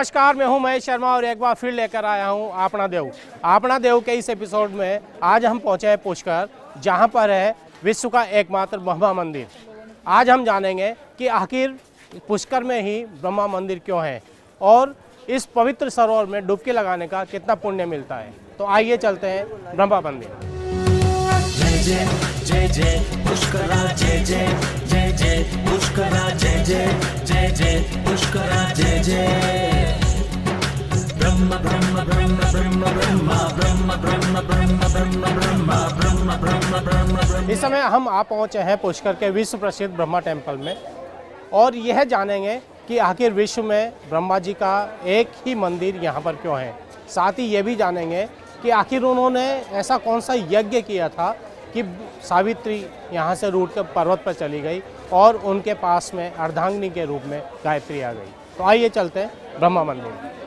नमस्कार, मैं हूँ महेश शर्मा और एक बार फिर लेकर आया हूँ आपना देव। आपना देव के इस एपिसोड में आज हम पहुँचे हैं पुष्कर, जहाँ पर है विश्व का एकमात्र ब्रह्मा मंदिर। आज हम जानेंगे कि आखिर पुष्कर में ही ब्रह्मा मंदिर क्यों है और इस पवित्र सरोवर में डुबकी लगाने का कितना पुण्य मिलता है। तो आइए चलते हैं ब्रह्मा मंदिर। जय जय जय, पुष्करा, जय जय जय जय, पुष्करा, जय जय जय जय, पुष्करा, जय जय। ब्रह्म ब्रह्म ब्रह्म ब्रह्मा ब्रह्म ब्रह्म ब्रह्म ब्रह्म ब्रह्मा ब्रह्म ब्रह्म ब्रह्म ब्रह्म इस समय हम आ पहुँचे हैं पुष्कर के विश्व प्रसिद्ध ब्रह्मा टेंपल में और यह जानेंगे कि आखिर विश्व में ब्रह्मा जी का एक ही मंदिर यहाँ पर क्यों है साथ ही ये भी जानेंगे कि आखिर उन्होंने ऐसा कौन सा यज्ञ किया था कि सावित्री यहाँ से रूट कर पर्वत पर चली गई और उनके पास में अर्धांगिनी के रूप में गायत्री आ गई तो आइए चलते हैं ब्रह्मा मंदिर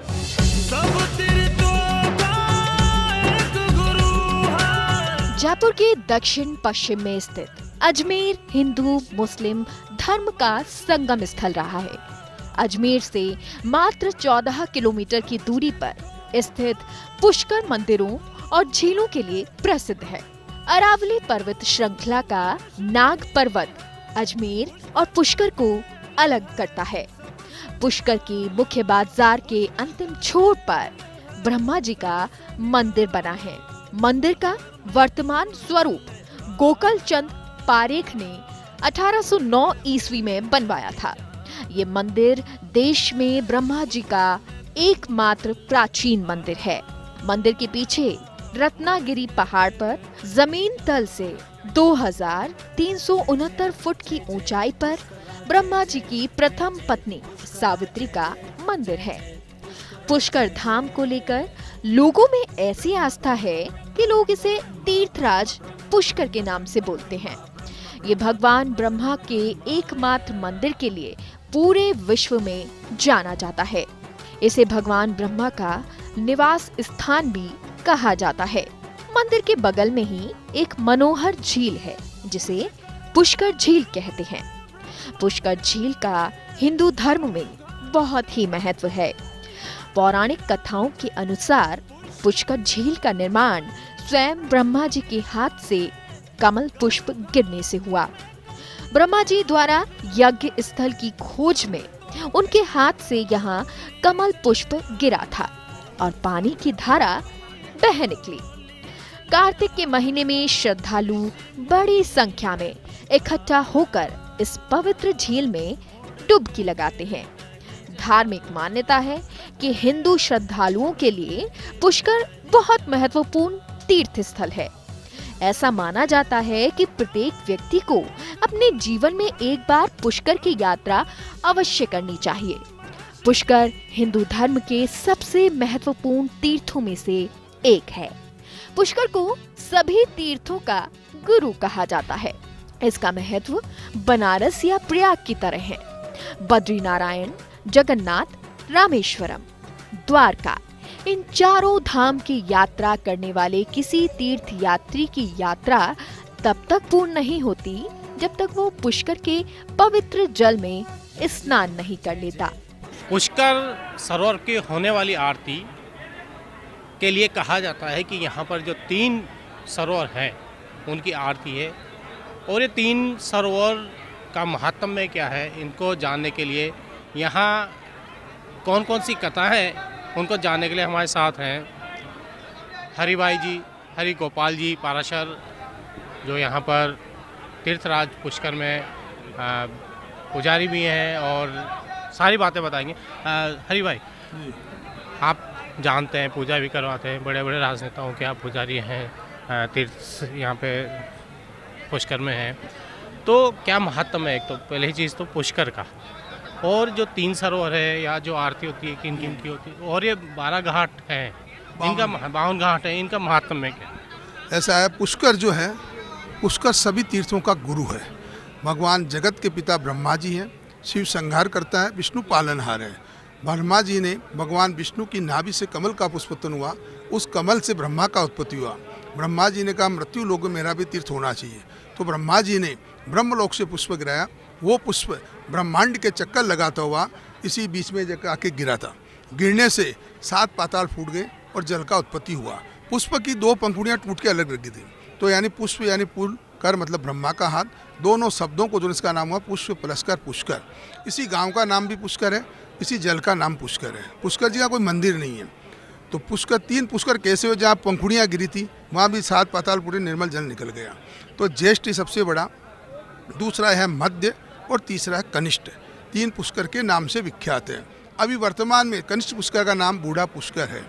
जयपुर के दक्षिण पश्चिम में स्थित अजमेर हिंदू मुस्लिम धर्म का संगम स्थल रहा है। अजमेर से मात्र 14 किलोमीटर की दूरी पर स्थित पुष्कर मंदिरों और झीलों के लिए प्रसिद्ध है। अरावली पर्वत श्रृंखला का नाग पर्वत अजमेर और पुष्कर को अलग करता है। पुष्कर की मुख्य बाज़ार के अंतिम छोर पर ब्रह्मा जी का मंदिर बना है। मंदिर का वर्तमान स्वरूप गोकल चंद पारेख ने 1809 ईस्वी में बनवाया था। ये मंदिर देश में ब्रह्मा जी का एकमात्र प्राचीन मंदिर है। मंदिर के पीछे रत्नागिरी पहाड़ पर ज़मीन तल से दो हज़ार तीन सौ उनहत्तर फुट की ऊंचाई पर ब्रह्मा जी की प्रथम पत्नी सावित्री का मंदिर है। पुष्कर धाम को लेकर लोगों में ऐसी आस्था है कि लोग इसे तीर्थराज पुष्कर के नाम से बोलते हैं। ये भगवान ब्रह्मा के एकमात्र मंदिर के लिए पूरे विश्व में जाना जाता है। इसे भगवान ब्रह्मा का निवास स्थान भी कहा जाता है। मंदिर के बगल में ही एक मनोहर झील है, जिसे पुष्कर झील कहते हैं। पुष्कर झील का हिंदू धर्म में बहुत ही महत्व है। पौराणिक कथाओं के अनुसार पुष्कर झील का निर्माण स्वयं ब्रह्मा जी के हाथ से कमल पुष्प गिरने से हुआ। ब्रह्मा जी द्वारा यज्ञ स्थल की खोज में उनके हाथ से यहाँ कमल पुष्प गिरा था और पानी की धारा बह निकली। कार्तिक के महीने में श्रद्धालु बड़ी संख्या में इकट्ठा होकर इस पवित्र झील में डुबकी लगाते हैं। धार्मिक मान्यता है कि हिंदू श्रद्धालुओं के लिए पुष्कर बहुत महत्वपूर्ण तीर्थ स्थल है। ऐसा माना जाता है कि प्रत्येक व्यक्ति को अपने जीवन में एक बार पुष्कर की यात्रा अवश्य करनी चाहिए। पुष्कर हिंदू धर्म के सबसे महत्वपूर्ण तीर्थों में से एक है। पुष्कर को सभी तीर्थों का गुरु कहा जाता है। इसका महत्व बनारस या प्रयाग की तरह है। बद्री नारायण जगन्नाथ, रामेश्वरम, द्वारका, इन चारों धाम की यात्रा करने वाले किसी तीर्थ यात्री की यात्रा तब तक पूर्ण नहीं होती, जब तक वो पुष्कर के पवित्र जल में स्नान नहीं कर लेता। पुष्कर सरोवर की होने वाली आरती के लिए कहा जाता है कि यहाँ पर जो तीन सरोवर हैं, उनकी आरती है। और ये तीन सरोवर का महात्म्य क्या है इनको जानने के लिए यहाँ कौन कौन सी कथा है उनको जानने के लिए हमारे साथ हैं हरिभाई जी हरि गोपाल जी पाराशर जो यहाँ पर तीर्थराज पुष्कर में पुजारी भी हैं और सारी बातें बताएँगे। हरि भाई आप जानते हैं पूजा भी करवाते हैं बड़े बड़े राजनेताओं के आप पुजारी हैं तीर्थ यहाँ पे पुष्कर में है। तो क्या महत्व है एक तो? पहली चीज़ तो पुष्कर का। और जो तीन सरोवर है या जो आरती होती है किन किन की होती है और ये बारह घाट हैं। इनका बावन घाट है इनका महात्म है क्या? ऐसा है पुष्कर जो है पुष्कर सभी तीर्थों का गुरु है। भगवान जगत के पिता ब्रह्मा जी हैं शिव संहार करता है विष्णु पालनहार है। ब्रह्मा जी ने भगवान विष्णु की नाभि से कमल का पुष्पोत्पन्न हुआ उस कमल से ब्रह्मा का उत्पत्ति हुआ। ब्रह्मा जी ने कहा मृत्यु में मेरा भी तीर्थ होना चाहिए। तो ब्रह्मा जी ने ब्रह्मलोक से पुष्प गिराया। वो पुष्प ब्रह्मांड के चक्कर लगाता हुआ इसी बीच में जाकर आके गिरा था। गिरने से सात पाताल फूट गए और जल का उत्पत्ति हुआ। पुष्प की दो पंखुड़ियाँ टूट के अलग लगी थी तो यानी पुष्प, यानी पुल, कर मतलब ब्रह्मा का हाथ, दोनों शब्दों को जो इसका नाम हुआ पुष्प पुलस्कर पुष्कर। इसी गाँव का नाम भी पुष्कर है, इसी जल का नाम पुष्कर है। पुष्कर जी का कोई मंदिर नहीं है। तो पुष्कर, तीन पुष्कर कैसे हुए जहाँ पंखुड़ियाँ गिरी थी, वहाँ भी सात पाताल पूरे निर्मल जल निकल गया। तो ज्येष्ठ सबसे बड़ा, दूसरा है मध्य और तीसरा है कनिष्ठ। तीन पुष्कर के नाम से विख्यात है। अभी वर्तमान में कनिष्ठ पुष्कर का नाम बूढ़ा पुष्कर है।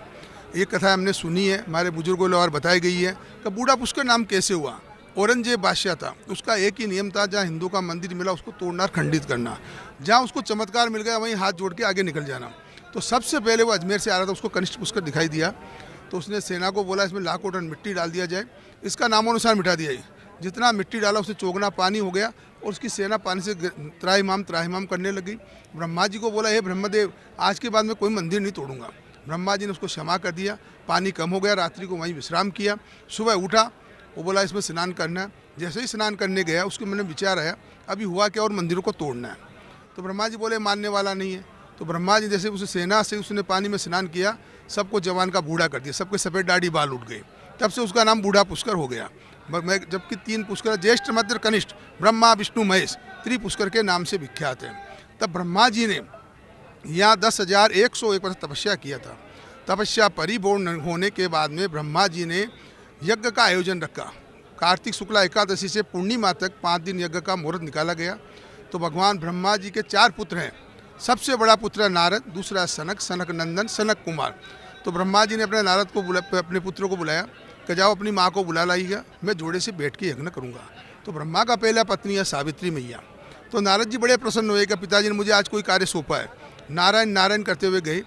ये कथा हमने सुनी है, हमारे बुज़ुर्गों और बताई गई है कि बूढ़ा पुष्कर नाम कैसे हुआ? औरंगज़ेब बादशाह था। उसका एक ही नियम था, जहाँ हिंदू का मंदिर मिला, उसको तोड़ना, खंडित करना। जहाँ उसको चमत्कार मिल गया, वहीं हाथ जोड़ के आगे निकल जाना। तो सबसे पहले वो अजमेर से आ रहा था, उसको कनिष्ठ पुष्कर दिखाई दिया। तो उसने सेना को बोला, इसमें लाखों टन मिट्टी डाल दिया जाए। इसका नामानुसार मिटा दिया जितना मिट्टी डाला उसे चोगना पानी हो गया और उसकी सेना पानी से त्राहिमाम त्राहिमाम करने लगी। ब्रह्मा जी को बोला, हे ब्रह्मदेव, आज के बाद मैं कोई मंदिर नहीं तोड़ूँगा। ब्रह्मा जी ने उसको क्षमा कर दिया, पानी कम हो गया, रात्रि को वहीं विश्राम किया। सुबह उठा, वो बोला, इसमें स्नान करना है। जैसे ही स्नान करने गया, उसके मन में विचार आया, अभी हुआ क्या और मंदिरों को तोड़ना है? तो ब्रह्मा जी बोले, मानने वाला नहीं है। तो ब्रह्मा जी जैसे उस सेना से उसने पानी में स्नान किया, सबको जवान का बूढ़ा कर दिया, सबके सफ़ेद दाढ़ी बाल उठ गए। तब से उसका नाम बूढ़ा पुष्कर हो गया। जबकि तीन पुष्कर ज्येष्ठ, मध्य, कनिष्ठ, ब्रह्मा, विष्णु, महेश, त्रिपुष्कर के नाम से विख्यात हैं। तब ब्रह्मा जी ने यहाँ दस हज़ार एक सौ एक वर्ष तपस्या किया था। तपस्या परिपूर्ण होने के बाद में ब्रह्मा जी ने यज्ञ का आयोजन रखा। कार्तिक शुक्ला एकादशी से पूर्णिमा तक पाँच दिन यज्ञ का मुहूर्त निकाला गया। तो भगवान ब्रह्मा जी के चार पुत्र हैं। सबसे बड़ा पुत्र है नारद, दूसरा सनक सनक नंदन, सनक कुमार। तो ब्रह्मा जी ने अपने नारद को बुला, अपने पुत्रों को बुलाया। कि जाओ अपनी माँ को बुला लाइएगा, मैं जोड़े से बैठ के यज्ञ करूँगा। तो ब्रह्मा का पहला पत्नी है सावित्री मैया। तो नारद जी बड़े प्रसन्न हुए कि पिताजी ने मुझे आज कोई कार्य सौंपा है। नारायण नारायण करते हुए गए,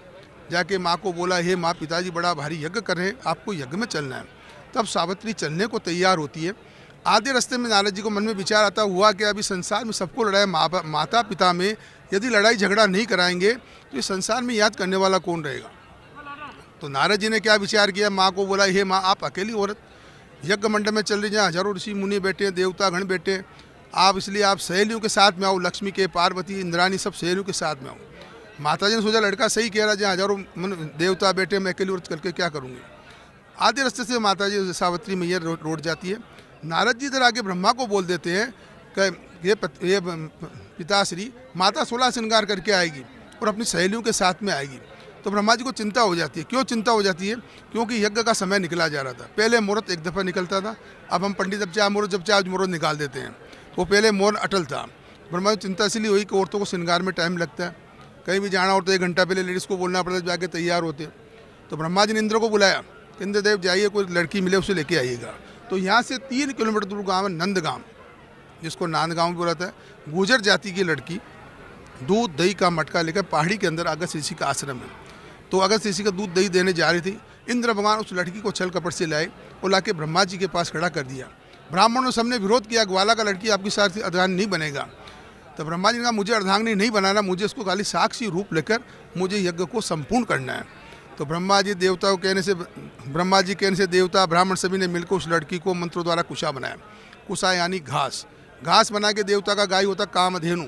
जाके माँ को बोला, हे माँ, पिताजी बड़ा भारी यज्ञ कर रहे हैं, आपको यज्ञ में चलना है। तब सावित्री चलने को तैयार होती है। आधे रास्ते में नारद जी को मन में विचार आता हुआ कि अभी संसार में सबको लड़ाई माता पिता में यदि लड़ाई झगड़ा नहीं कराएँगे तो इस संसार में याद करने वाला कौन रहेगा? तो नारद जी ने क्या विचार किया? माँ को बोला, हे माँ, आप अकेली औरत यज्ञ मंडप में चल रही जहाँ हज़ारों ऋषि मुनि बैठे हैं, देवता गण बैठे हैं। आप इसलिए आप सहेलियों के साथ में आओ, लक्ष्मी के, पार्वती इंद्रानी सब सहेलियों के साथ में आओ। माता जी ने सोचा, लड़का सही कह रहा जहाँ हज़ारों देवता बैठे मैं अकेली औरत करके क्या करूँगी? आधे रास्ते से माता जी सावित्री मैया रोड जाती है। नारद जी इधर आगे ब्रह्मा को बोल देते हैं कि ये ये पिताश्री, माता सोलह श्रृंगार करके आएगी और अपनी सहेलियों के साथ में आएगी। तो ब्रह्मा जी को चिंता हो जाती है। क्यों चिंता हो जाती है? क्योंकि यज्ञ का समय निकला जा रहा था। पहले मुहूर्त एक दफ़ा निकलता था। अब हम पंडित, जब चाहे मुहूर्त, जब चाहे आज मुहूर्त निकाल देते हैं। वो पहले मोर अटल था। ब्रह्मा जी चिंता इसलिए हुई कि औरतों को श्रृंगार में टाइम लगता है। कहीं भी जाना हो तो एक घंटा पहले लेडीज़ को बोलना पड़ता जाके तैयार होते। तो ब्रह्मा जी ने इंद्र को बुलाया। इंद्रदेव जाइए, कोई लड़की मिले, उसे लेके आइएगा। तो यहाँ से तीन किलोमीटर दूर गाँव है नंद गाँव जिसको नांद गाँव भी बोला है। गुजर जाति की लड़की, दूध, दही का मटका लेकर पहाड़ी के अंदर अगस्त ऋषि का आश्रम है। तो अगस्त ऋषि का दूध दही देने जा रही थी, इंद्र भगवान उस लड़की को छल कपट से लाए और ला ब्रह्मा जी के पास खड़ा कर दिया। ब्राह्मणों सबने विरोध किया, ग्वाला का लड़की आपकी साथ अर्धांग नहीं बनेगा। तो ब्रह्मा जी ने कहा, मुझे अर्धांगनी नहीं बनाना, मुझे इसको खाली साक्षी रूप लेकर मुझे यज्ञ को संपूर्ण करना है। तो ब्रह्मा जी देवता को कहने से ब्रह्मा जी कहने से देवता, ब्राह्मण सभी ने मिलकर उस लड़की को मंत्रों द्वारा कुशा बनाया। कुशा यानी घास। घास बना के देवता का गाय होता कामधेनु।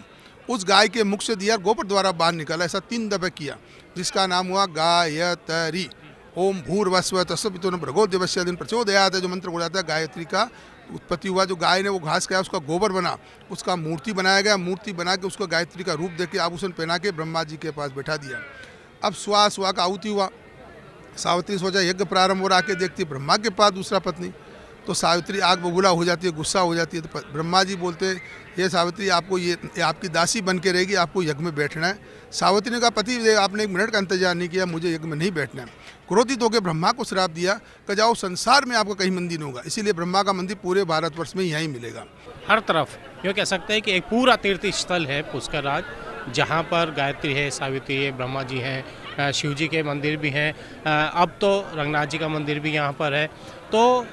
उस गाय के मुख से दिया, गोबर द्वारा बाहर निकाला, ऐसा तीन दफे किया। जिसका नाम हुआ गायत्री। ओम भूर्वस्व तस्वितो भ्रगो दिवस्य दिन प्रचोदयात। जो मंत्र बोला था, गायत्री का उत्पत्ति हुआ, जो गाय ने वो घास खाया, उसका गोबर बना, उसका मूर्ति बनाया गया। मूर्ति बना के उसको गायत्री का रूप देके, आभूषण पहना के ब्रह्मा जी के पास बैठा दिया। अब सुहा सुहा का आहुति हुआ। सावित्री सोचा, यज्ञ प्रारंभ हो रहा आके देखती ब्रह्मा के पास दूसरा पत्नी। तो सावित्री आग बबूला हो जाती है, गुस्सा हो जाती है तो ब्रह्मा जी बोलते हैं ये सावित्री, आपको ये आपकी दासी बन के रहेगी, आपको यज्ञ में बैठना है। सावित्री ने कहा, पति आपने एक मिनट का इंतज़ार नहीं किया, मुझे यज्ञ में नहीं बैठना है। क्रोधित होकर ब्रह्मा को श्राप दिया कि जाओ, संसार में आपका कहीं मंदिर होगा, इसीलिए ब्रह्मा का मंदिर पूरे भारतवर्ष में यहीं मिलेगा। हर तरफ़ ये कह सकते हैं कि एक पूरा तीर्थ स्थल है पुष्कर राज, जहाँ पर गायत्री है, सावित्री है ब्रह्मा जी हैं शिव जी के मंदिर भी हैं अब तो रंगनाथ जी का मंदिर भी यहाँ पर है। तो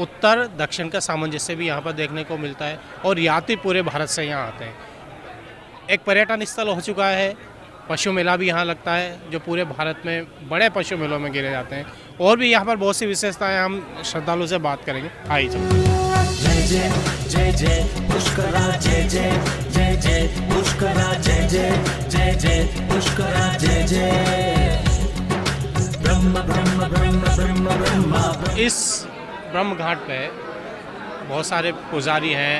उत्तर दक्षिण का सामंजस्य भी यहाँ पर देखने को मिलता है और यात्री पूरे भारत से यहाँ आते हैं। एक पर्यटन स्थल हो चुका है पशु मेला भी यहाँ लगता है जो पूरे भारत में बड़े पशु मेलों में गिरे जाते हैं। और भी यहाँ पर बहुत सी विशेषताएँ हम श्रद्धालु से बात करेंगे। आई जय इस ब्रह्म घाट पे बहुत सारे पुजारी हैं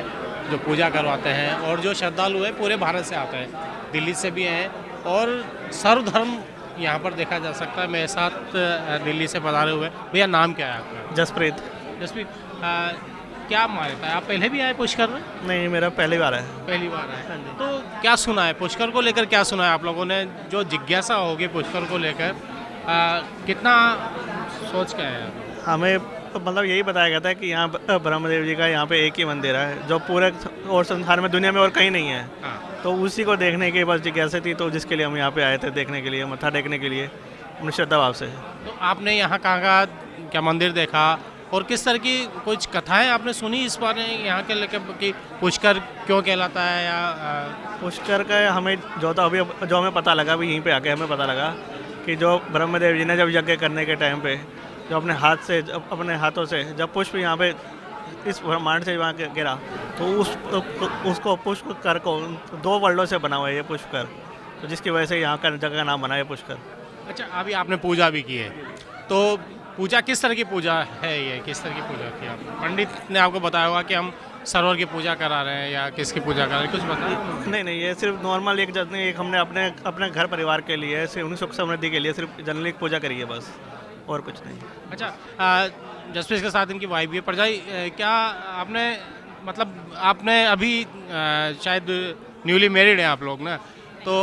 जो पूजा करवाते हैं और जो श्रद्धालु हैं पूरे भारत से आते हैं दिल्ली से भी हैं और सर्वधर्म यहाँ पर देखा जा सकता है। मेरे साथ दिल्ली से पधारे हुए भैया नाम क्या है आपका? जसप्रीत। जसप्रीत क्या मान्यता है आप पहले भी आए पुष्कर में? नहीं मेरा पहली बार है। पहली बार है। तो क्या सुना है? पुष्कर को लेकर क्या सुना है आप लोगों ने? जो जिज्ञासा होगी पुष्कर को लेकर कितना सोच के आए हमें तो मतलब यही बताया गया था कि यहाँ ब्रह्मदेव जी का यहाँ पे एक ही मंदिर है जो पूरे और संसार में दुनिया में और कहीं नहीं है। हाँ। तो उसी को देखने की बस जिज्ञासा थी तो जिसके लिए हम यहाँ पे आए थे देखने के लिए मत्था टेकने के लिए अपनी श्रद्धा भाव से। तो आपने यहाँ कहाँ का क्या मंदिर देखा और किस तरह की कुछ कथाएँ आपने सुनी इस बारे में यहाँ के लेकर कि पुष्कर क्यों कहलाता है या पुष्कर का हमें जो था अभी जो हमें पता लगा अभी यहीं पे आके हमें पता लगा कि जो ब्रह्मदेव जी ने जब यज्ञ करने के टाइम पे जो अपने हाथ से जब अपने हाथों से जब पुष्प यहाँ पे इस ब्रह्मांड से वहाँ गिरा तो उस तो, उसको पुष्प कर को दो वर्ल्डों से बना हुआ है ये पुष्कर तो जिसकी वजह से यहाँ का जगह का नाम बना है पुष्कर अच्छा अभी आपने पूजा भी की है। तो पूजा किस तरह की पूजा है ये? किस तरह की पूजा की आप? पंडित ने आपको बताया होगा कि हम सरोवर की पूजा करा रहे हैं या किसकी पूजा करा रहे हैं कुछ बताइए नहीं नहीं ये सिर्फ़ नॉर्मल एक जन एक हमने अपने अपने घर परिवार के लिए सिर्फ़ उन्हीं सुख समृद्धि के लिए सिर्फ़ जनरली पूजा करी है बस। और कुछ नहीं। अच्छा जसप्रीत के साथ इनकी वाइफ भी है परजाई क्या आपने मतलब आपने अभी आ, शायद न्यूली मैरिड हैं आप लोग ना? तो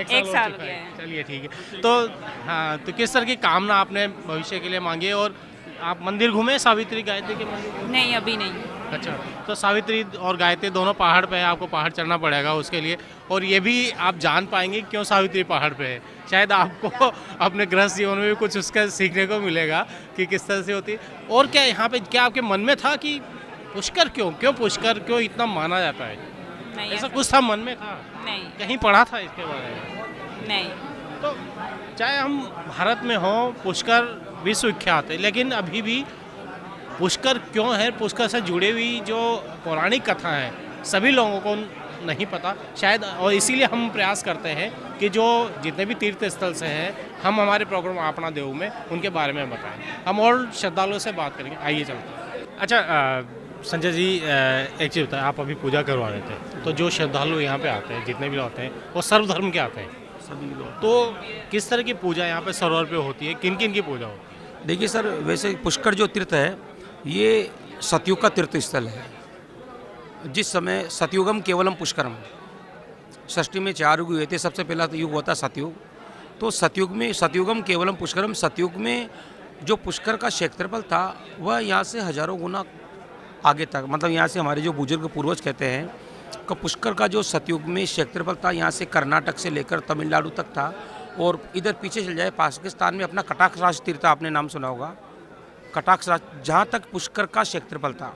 एक एक हो साल हो है। गया है। चलिए ठीक है। तो हाँ तो किस तरह की कामना आपने भविष्य के लिए मांगी और आप मंदिर घूमे सावित्री गायत्री के मंदिर? नहीं अभी नहीं। अच्छा। तो सावित्री और गायत्री दोनों पहाड़ पे है आपको पहाड़ चढ़ना पड़ेगा उसके लिए। और ये भी आप जान पाएँगे क्यों सावित्री पहाड़ पे है। शायद आपको अपने गृहस्थ जीवन में भी कुछ उसका सीखने को मिलेगा कि किस तरह से होती। है और क्या यहाँ पे क्या आपके मन में था कि पुष्कर क्यों? क्यों पुष्कर क्यों इतना माना जाता है? नहीं ऐसा ऐसा कुछ था मन में था? नहीं। कहीं पढ़ा था इसके बारे में? नहीं। तो चाहे हम भारत में हों पुष्कर विश्वविख्यात है लेकिन अभी भी पुष्कर क्यों है? पुष्कर से जुड़ी हुई जो पौराणिक कथा है सभी लोगों को नहीं पता। शायद और इसीलिए हम प्रयास करते हैं कि जो जितने भी तीर्थ स्थल से हैं हम हमारे प्रोग्राम अपना देव में उनके बारे में बताएँ। हम और श्रद्धालुओं से बात करेंगे। आइए चलते हैं। अच्छा संजय जी एक चीज़ बताएँ आप अभी पूजा करवा रहे थे तो जो श्रद्धालु यहाँ पे आते हैं जितने भी लोग आते हैं वो सर्वधर्म के आते हैं? सभी लोग तो किस तरह की पूजा यहाँ पे सरोवर पे होती है? किन किन की पूजा होती है? देखिए सर वैसे पुष्कर जो तीर्थ है ये सतयुग का तीर्थ स्थल है। जिस समय सतयुगम केवलम पुष्करम। षष्ठी में चार युग हुए थे, सबसे पहला तो युग होता सतयुग। तो सतयुग में, सतयुगम केवलम पुष्करम, सतयुग में जो पुष्कर का क्षेत्रफल था, वह यहाँ से हज़ारों गुना आगे तक मतलब यहाँ से हमारे जो बुज़ुर्ग पूर्वज कहते हैं, कि पुष्कर का जो सतयुग में क्षेत्रफल था, यहाँ से कर्नाटक से लेकर तमिलनाडु तक था। और इधर पीछे चल जाए, पाकिस्तान में अपना कटाक्ष राज तीर्थ, आपने नाम सुना होगा। कटाक्ष राज, जहाँ तक पुष्कर का क्षेत्रफल था।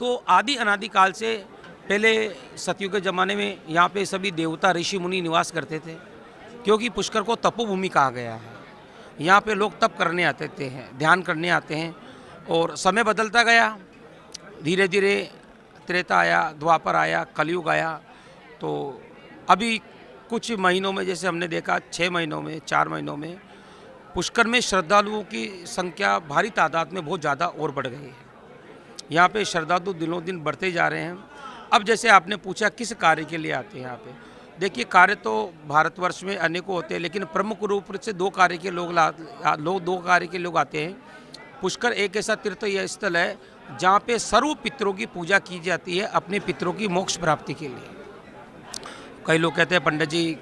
तो आदि अनादि काल से पहले सतयुग के ज़माने में यहाँ पे सभी देवता ऋषि मुनि निवास करते थे, क्योंकि पुष्कर को तपोभूमि कहा गया है। यहाँ पे लोग तप करने आते थे हैं ध्यान करने आते हैं और समय बदलता गया। धीरे धीरे त्रेता आया, द्वापर आया, कलयुग आया। तो अभी कुछ महीनों में, जैसे हमने देखा छः महीनों में, चार महीनों में पुष्कर में श्रद्धालुओं की संख्या भारी तादाद में बहुत ज़्यादा और बढ़ गई है। यहाँ पे श्रद्धालु दिनों दिन बढ़ते जा रहे हैं। अब जैसे आपने पूछा किस कार्य के लिए आते हैं यहाँ पे, देखिए कार्य तो भारतवर्ष में अनेकों होते हैं, लेकिन प्रमुख रूप से दो कार्य के लोग लोग, दो कार्य के लोग आते हैं। पुष्कर एक ऐसा तीर्थ या स्थल है जहाँ पे सर्व पितरों की पूजा की जाती है अपने पितरों की मोक्ष प्राप्ति के लिए। कई लोग कहते हैं पंडित जी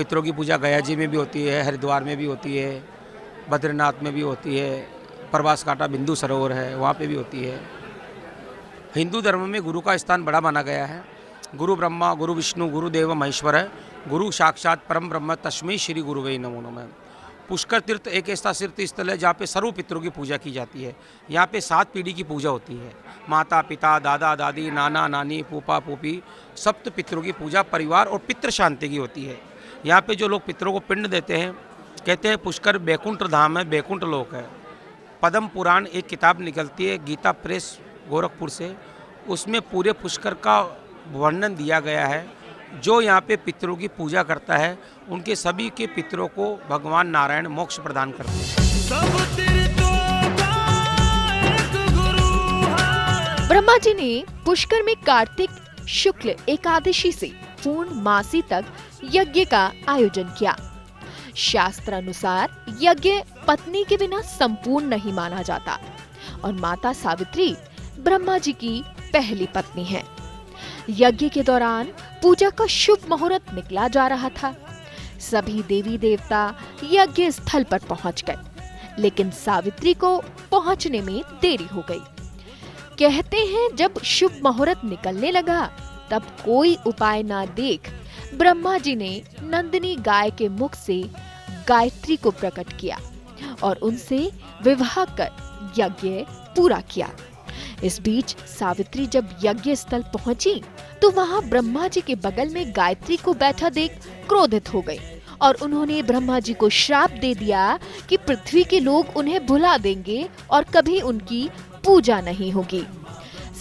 पितरों की पूजा गया जी में भी होती है, हरिद्वार में भी होती है, बद्रीनाथ में भी होती है प्रवास कांटा बिंदु सरोवर है, वहाँ पे भी होती है। हिंदू धर्म में गुरु का स्थान बड़ा माना गया है। गुरु ब्रह्मा, गुरु विष्णु, गुरु देव महेश्वर है। गुरु साक्षात परम ब्रह्म तस्मै श्री गुरु वही नमो नमः। पुष्कर तीर्थ एक ऐसा तीर्थ स्थल है जहाँ पे सर्व पितरों की पूजा की जाती है। यहाँ पे सात पीढ़ी की पूजा होती है। माता, पिता, दादा, दादी, नाना, नानी, फूफा, फूफी, सप्त पितरों की पूजा परिवार और पितृ शांति की होती है। यहाँ पे जो लोग पितरों को पिंड देते हैं कहते हैं पुष्कर बैकुंठ धाम है बैकुंठ लोक है। पद्म पुराण एक किताब निकलती है गीता प्रेस गोरखपुर से। उसमें पूरे पुष्कर का वर्णन दिया गया है। जो यहाँ पे पितरों की पूजा करता है उनके सभी के पितरों को भगवान नारायण मोक्ष प्रदान करते हैं। ब्रह्मा जी ने पुष्कर में कार्तिक शुक्ल एकादशी से पूर्ण मासी तक यज्ञ का आयोजन किया। शास्त्र अनुसार यज्ञ पत्नी के बिना संपूर्ण नहीं माना जाता और माता सावित्री ब्रह्मा जी की पहली पत्नी है। यज्ञ के दौरान पूजा का शुभ मुहूर्त निकला जा रहा था। सभी देवी देवता यज्ञ स्थल पर पहुँच गए, लेकिन सावित्री को पहुँचने में देरी हो गई। कहते हैं जब शुभ मुहूर्त निकलने लगा, तब कोई उपाय ना देख ब्रह्मा जी ने नंदिनी गाय के मुख से गायत्री को प्रकट किया और उनसे विवाह कर यज्ञ पूरा किया। इस बीच सावित्री जब यज्ञ स्थल पहुँची तो वहाँ ब्रह्मा जी के बगल में गायत्री को बैठा देख क्रोधित हो गई और उन्होंने ब्रह्मा जी को श्राप दे दिया कि पृथ्वी के लोग उन्हें भुला देंगे और कभी उनकी पूजा नहीं होगी।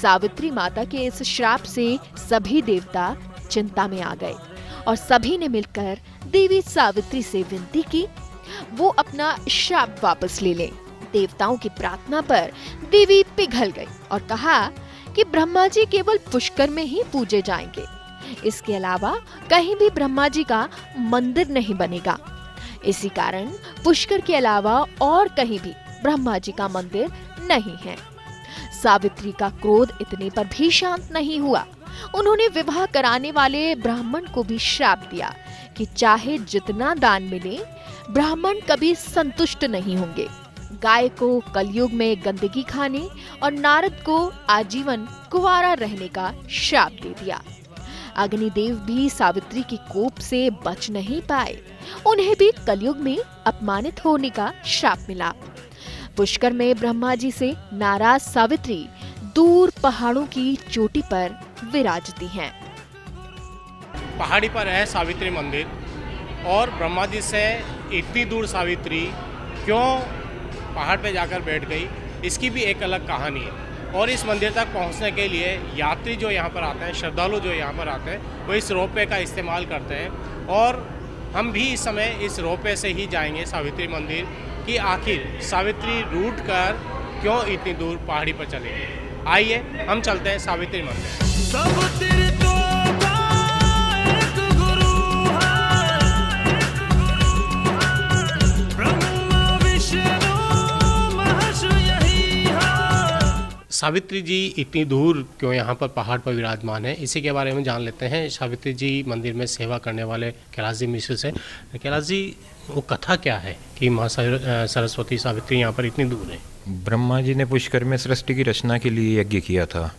सावित्री माता के इस श्राप से सभी देवता चिंता में आ गए। और सभी ने मिलकर देवी सावित्री से विनती की। वो अपना श्राप वापस ले लें। देवताओं की प्रार्थना पर देवी पिघल गई और कहा कि ब्रह्मा जी केवल पुष्कर में ही पूजे जाएँगे। इसके अलावा कहीं भी ब्रह्मा जी का मंदिर नहीं बनेगा। इसी कारण पुष्कर के अलावा और कहीं भी ब्रह्मा जी का मंदिर नहीं है। सावित्री का क्रोध इतने पर भी शांत नहीं हुआ। उन्होंने विवाह कराने वाले ब्राह्मण को भी श्राप दिया कि चाहे जितना दान मिले, ब्राह्मण कभी संतुष्ट नहीं होंगे। गाय को कलयुग में गंदगी खाने और नारद को आजीवन कुवारा रहने का श्राप दे दिया। अग्निदेव भी सावित्री की कोप से बच नहीं पाए। उन्हें भी कलयुग में अपमानित होने का श्राप मिला। पुष्कर में ब्रह्मा जी से नाराज़ सावित्री दूर पहाड़ों की चोटी पर विराजती हैं। पहाड़ी पर है सावित्री मंदिर और ब्रह्मा जी से इतनी दूर सावित्री क्यों पहाड़ पे जाकर बैठ गई, इसकी भी एक अलग कहानी है। और इस मंदिर तक पहुँचने के लिए यात्री जो यहाँ पर आते हैं, श्रद्धालु जो यहाँ पर आते हैं, वो इस रोपवे का इस्तेमाल करते हैं। और हम भी इस समय इस रोपवे से ही जाएँगे सावित्री मंदिर कि आखिर सावित्री रूट कर क्यों इतनी दूर पहाड़ी पर चलेगी आइए, हम चलते हैं सावित्री मंदिर। है है। सावित्री जी इतनी दूर क्यों यहाँ पर पहाड़ पर विराजमान है? इसी के बारे में जान लेते हैं। सावित्री जी मंदिर में सेवा करने वाले कैलाश जी मिश्र से। कैलाश जी वो कथा क्या है कि माँ सरस्वती सावित्री यहाँ पर इतनी दूर है? ब्रह्मा जी ने पुष्कर में सृष्टि की रचना के लिए यज्ञ किया था।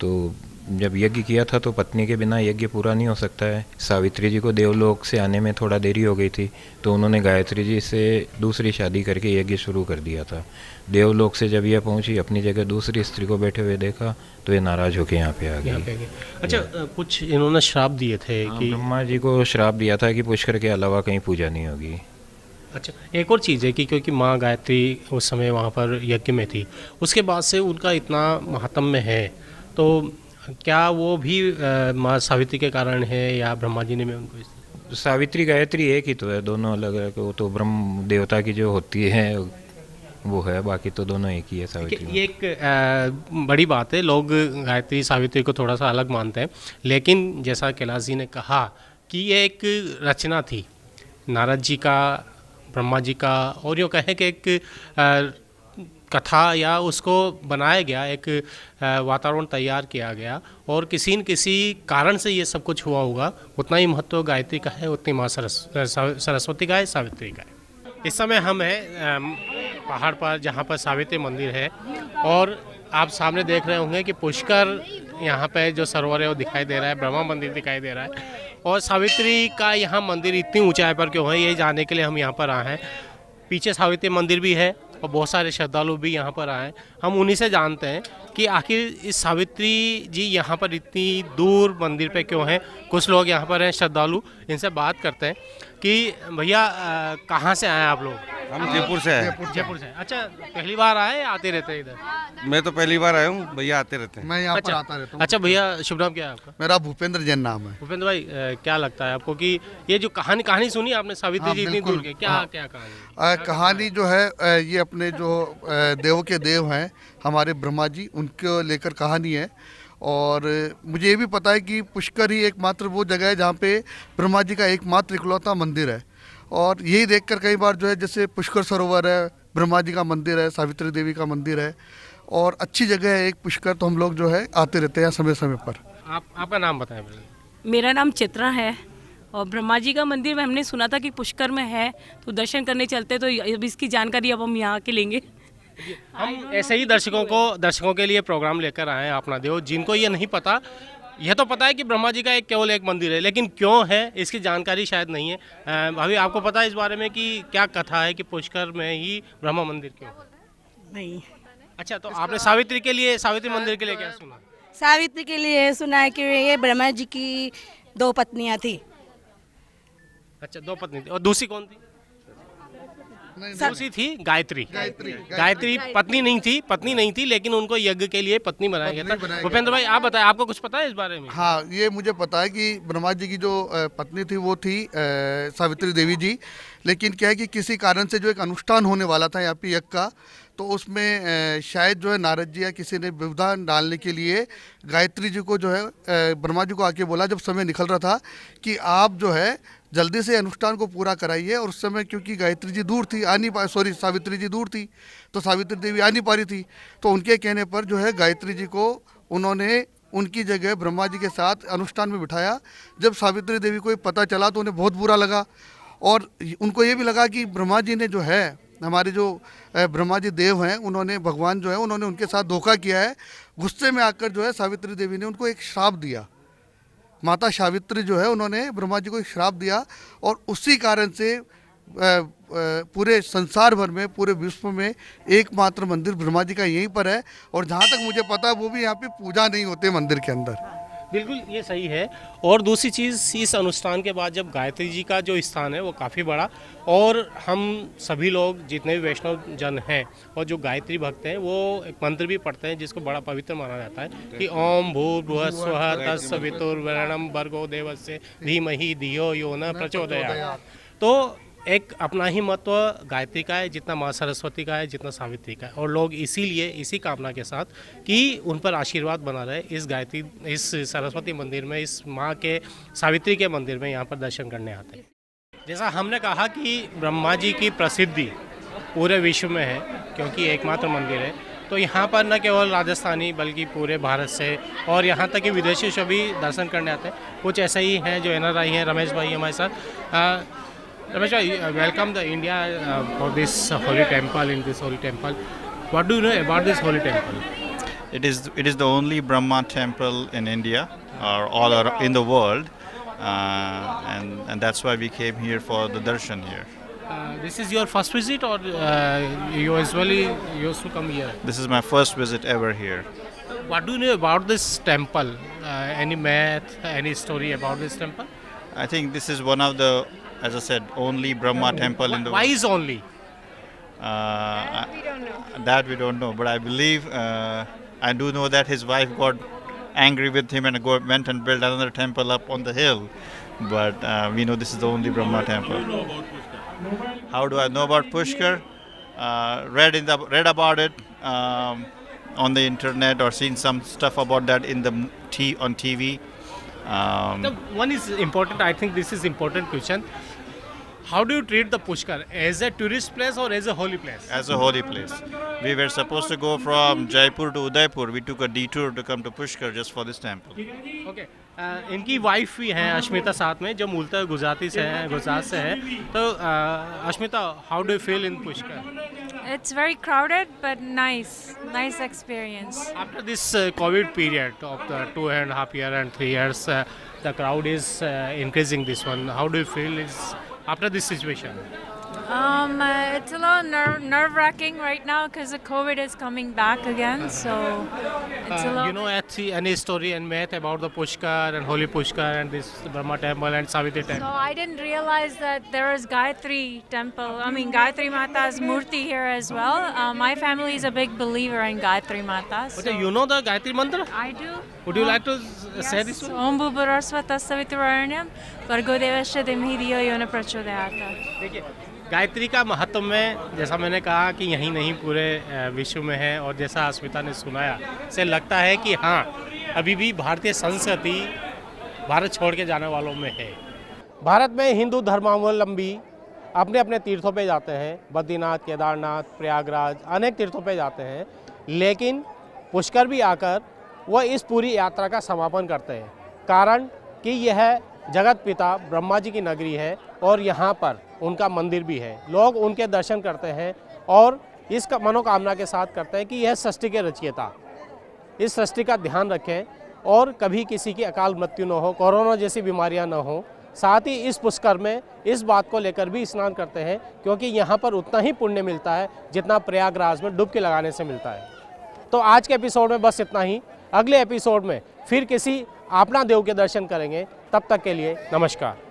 तो जब यज्ञ किया था तो पत्नी के बिना यज्ञ पूरा नहीं हो सकता है। सावित्री जी को देवलोक से आने में थोड़ा देरी हो गई थी तो उन्होंने गायत्री जी से दूसरी शादी करके यज्ञ शुरू कर दिया था। देवलोक से जब यह पहुँची अपनी जगह दूसरी स्त्री को बैठे हुए देखा तो ये नाराज़ होकर यहाँ पे आ गई अच्छा कुछ इन्होंने श्राप दिए थे हाँ, कि ब्रह्मा जी को श्राप दिया था कि पुष्कर के अलावा कहीं पूजा नहीं होगी। अच्छा एक और चीज़ है कि क्योंकि माँ गायत्री उस समय वहाँ पर यज्ञ में थी उसके बाद से उनका इतना महात्म्य है तो क्या वो भी माँ सावित्री के कारण है या ब्रह्मा जी ने भी उनको इस सावित्री गायत्री एक ही तो है दोनों अलग अलग वो तो ब्रह्म देवता की जो होती है वो है बाकी तो दोनों एक ही है सावित्री ये एक अ, बड़ी बात है लोग गायत्री सावित्री को थोड़ा सा अलग मानते हैं लेकिन जैसा कैलाश जी ने कहा कि ये एक रचना थी नारद जी का ब्रह्मा जी का और यो कहें कि एक कथा या उसको बनाया गया, एक वातावरण तैयार किया गया और किसी न किसी कारण से ये सब कुछ हुआ होगा। उतना ही महत्व गायत्री का है, उतनी माँ सरस सरस्वती का है, सावित्री का है। इस समय हम हैं पहाड़ पर जहाँ पर सावित्री मंदिर है और आप सामने देख रहे होंगे कि पुष्कर यहाँ पे जो सरोवर है वो दिखाई दे रहा है, ब्रह्मा मंदिर दिखाई दे रहा है और सावित्री का यहाँ मंदिर इतनी ऊंचाई पर क्यों है, ये जानने के लिए हम यहाँ पर आए हैं। पीछे सावित्री मंदिर भी है और बहुत सारे श्रद्धालु भी यहाँ पर आए हम उन्हीं से जानते हैं कि आखिर इस सावित्री जी यहाँ पर इतनी दूर मंदिर पे क्यों हैं? कुछ लोग यहाँ पर हैं, श्रद्धालु, इनसे बात करते हैं। कि भैया कहाँ से आए आप लोग? हम जयपुर से हैं। जयपुर से। अच्छा पहली बार आए या आते रहते हैं इधर? मैं तो पहली बार आया हूँ भैया आते रहते हैं। मैं यहाँ अच्छा, पर आता रहता हूँ। अच्छा भैया शुभ नाम क्या है आपका? मेरा भूपेंद्र जैन नाम है। भूपेंद्र भाई अ, क्या लगता है आपको कि ये जो कहानी कहानी सुनी आपने सावित्री हाँ, जी इतनी दूर के क्या हाँ। क्या कहानी कहानी जो है ये अपने जो देव के देव हैं हमारे ब्रह्मा जी उनको लेकर कहानी है। और मुझे ये भी पता है कि पुष्कर ही एकमात्र वो जगह है जहाँ पे ब्रह्मा जी का एकमात्र इकलौता मंदिर है। और यही देखकर कई बार जो है जैसे पुष्कर सरोवर है ब्रह्मा जी का मंदिर है सावित्री देवी का मंदिर है और अच्छी जगह है एक पुष्कर तो हम लोग जो है आते रहते हैं समय समय पर। आप आपका नाम बताएँ मेरा नाम चित्रा है और ब्रह्मा जी का मंदिर में हमने सुना था कि पुष्कर में है तो दर्शन करने चलते तो अब इसकी जानकारी अब हम यहाँ के लेंगे। हम ऐसे ही दर्शकों को दर्शकों के लिए प्रोग्राम लेकर आए हैं अपना देव जिनको ये नहीं पता। यह तो पता है कि ब्रह्मा जी का एक केवल एक मंदिर है लेकिन क्यों है इसकी जानकारी शायद नहीं है। भाभी आपको पता है इस बारे में कि क्या कथा है कि पुष्कर में ही ब्रह्मा मंदिर क्यों? नहीं। अच्छा तो आपने सावित्री के लिए सावित्री मंदिर के लिए क्या सुना? सावित्री के लिए सुना है कि ये ब्रह्मा जी की दो पत्नियाँ थी। अच्छा दो पत्नी थी। और दूसरी कौन थी? दूसरी थी गायत्री। गायत्री पत्नी नहीं थी पत्नी नहीं थी लेकिन उनको यज्ञ के लिए पत्नी बनाया गया था। भूपेंद्र भाई आप बताएँ आपको कुछ पता है इस बारे में? हाँ ये मुझे पता है कि ब्रह्मा जी की जो पत्नी थी वो थी सावित्री देवी जी। लेकिन क्या है कि किसी कारण से जो एक अनुष्ठान होने वाला था यहाँ पे यज्ञ का तो उसमें शायद जो है नारद जी या किसी ने व्यवधान डालने के लिए गायत्री जी को जो है ब्रह्मा जी को आके बोला जब समय निकल रहा था कि आप जो है जल्दी से अनुष्ठान को पूरा कराइए और उस समय क्योंकि गायत्री जी दूर थी आ नहीं पा सॉरी सावित्री जी दूर थी तो सावित्री देवी आ नहीं पा रही थी। तो उनके कहने पर जो है गायत्री जी को उन्होंने उनकी जगह ब्रह्मा जी के साथ अनुष्ठान में बिठाया। जब सावित्री देवी को पता चला तो उन्हें बहुत बुरा लगा और उनको ये भी लगा कि ब्रह्मा जी ने जो है, हमारे जो ब्रह्मा जी देव हैं, उन्होंने, भगवान जो है, उन्होंने उनके साथ धोखा किया है। गुस्से में आकर जो है सावित्री देवी ने उनको एक श्राप दिया। माता सावित्री जो है, उन्होंने ब्रह्मा जी को श्राप दिया और उसी कारण से पूरे संसार भर में, पूरे विश्व में एकमात्र मंदिर ब्रह्मा जी का यहीं पर है और जहाँ तक मुझे पता है, वो भी यहाँ पे पूजा नहीं होते मंदिर के अंदर। बिल्कुल ये सही है। और दूसरी चीज़ इस अनुष्ठान के बाद जब गायत्री जी का जो स्थान है वो काफ़ी बड़ा। और हम सभी लोग जितने भी वैष्णव जन हैं और जो गायत्री भक्त हैं वो एक मंत्र भी पढ़ते हैं जिसको बड़ा पवित्र माना जाता है कि ओम भू भुव स्व तत्सवितुर्वरणम भर्गो देवस्य धीमहि धियो यो न प्रचोदयात्। तो एक अपना ही महत्व गायत्री का है, जितना माँ सरस्वती का है, जितना सावित्री का है। और लोग इसीलिए इसी कामना के साथ कि उन पर आशीर्वाद बना रहे, इस गायत्री, इस सरस्वती मंदिर में, इस माँ के, सावित्री के मंदिर में यहाँ पर दर्शन करने आते हैं। जैसा हमने कहा कि ब्रह्मा जी की प्रसिद्धि पूरे विश्व में है, क्योंकि एकमात्र मंदिर है तो यहाँ पर न केवल राजस्थानी, बल्कि पूरे भारत से और यहाँ तक कि विदेशी से भी दर्शन करने आते हैं। कुछ ऐसे ही हैं जो एन आर आई हैं, रमेश भाई हमारे साथ। Ramesh, uh, welcome the India uh, for this uh, holy temple. In this holy temple, what do you know about this holy temple? It is it is the only Brahma temple in India or all in the world, uh, and and that's why we came here for the darshan here. Uh, this is your first visit, or uh, you usually used to come here? This is my first visit ever here. What do you know about this temple? Uh, any myth, any story about this temple? I think this is one of the as I said, only Brahma temple in the Why is only? Uh, that we don't know, but I believe uh, I do know that his wife got angry with him and go, went and built another temple up on the hill. But uh, we know this is the only Brahma temple. How do I know about Pushkar? Uh, read in the read about it um, on the internet or seen some stuff about that in the m- t on TV. Um, The one is important. I think this is important question. How do you treat the Pushkar as a tourist place or as a holy place? as a holy place. We were supposed to go from Jaipur to Udaipur. We took a detour to come to Pushkar just for this temple. Okay अ, इनकी wife भी हैं अश्मिता साथ में जो मूलतः गुजराती से हैं गुजरात से हैं तो uh, Ashmita how do feel in Pushkar It's very crowded but nice. Nice experience. After this uh, COVID period of the two and a half year and three years, uh, the crowd is uh, increasing. This one, after this situation. Um, uh, it's a little ner- nerve wracking right now because the COVID is coming back again. So it's a Uh, little. you know any, any story and myth about the Pushkar and Holy Pushkar and this Brahma temple and Savitri temple? So? I didn't realize that there is Gayatri temple. I mean Gayatri Mata's murti here as well. Uh, my family is a big believer in Gayatri Mata. So Okay, you know the Gayatri Mantra? I do. Would you Uh, like to s- say this one? Om Bhubarasvata Savitrvaranyam Vargo Devasya Dimhi Diyo Yona Prachodayata. Gayatri का महत्व में, जैसा मैंने कहा कि यहीं नहीं पूरे विश्व में है और जैसा अस्मिता ने सुनाया, से लगता है कि हाँ अभी भी भारतीय संस्कृति भारत छोड़ के जाने वालों में है। भारत में हिंदू धर्मावलंबी अपने अपने तीर्थों पे जाते हैं, बद्रीनाथ, केदारनाथ, प्रयागराज, अनेक तीर्थों पे जाते हैं, लेकिन पुष्कर भी आकर वह इस पूरी यात्रा का समापन करते हैं। कारण कि यह जगत पिता ब्रह्मा जी की नगरी है और यहाँ पर उनका मंदिर भी है। लोग उनके दर्शन करते हैं और इस मनोकामना के साथ करते हैं कि यह सृष्टि के रचयिता। इस सृष्टि का ध्यान रखें और कभी किसी की अकाल मृत्यु न हो, कोरोना जैसी बीमारियाँ न हो। साथ ही इस पुष्कर में इस बात को लेकर भी स्नान करते हैं क्योंकि यहाँ पर उतना ही पुण्य मिलता है जितना प्रयागराज में डुबकी लगाने से मिलता है। तो आज के एपिसोड में बस इतना ही। अगले एपिसोड में फिर किसी आपना देव के दर्शन करेंगे। तब तक के लिए नमस्कार।